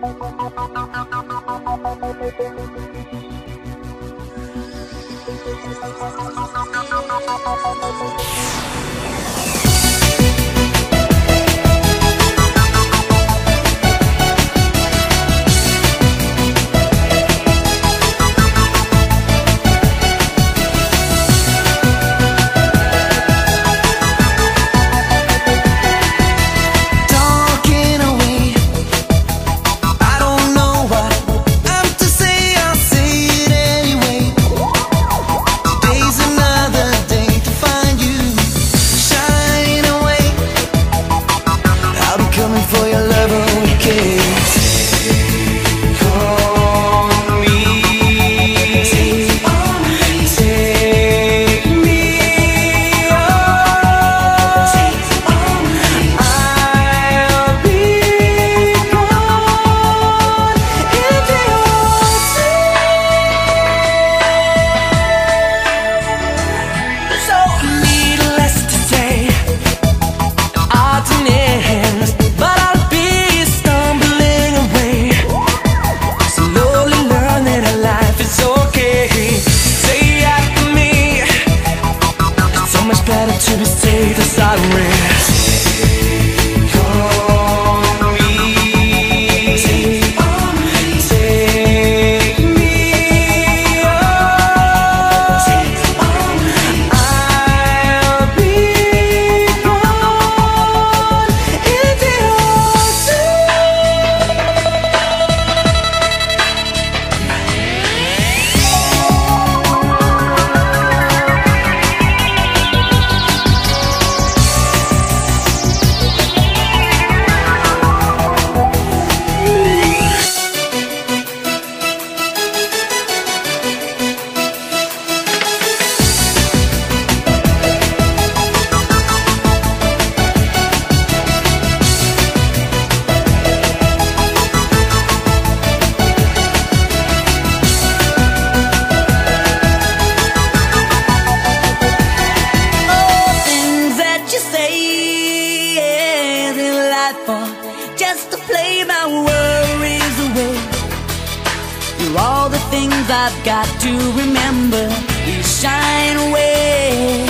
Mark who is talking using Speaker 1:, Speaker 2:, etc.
Speaker 1: Thank you. all the things I've got to remember, you shine away.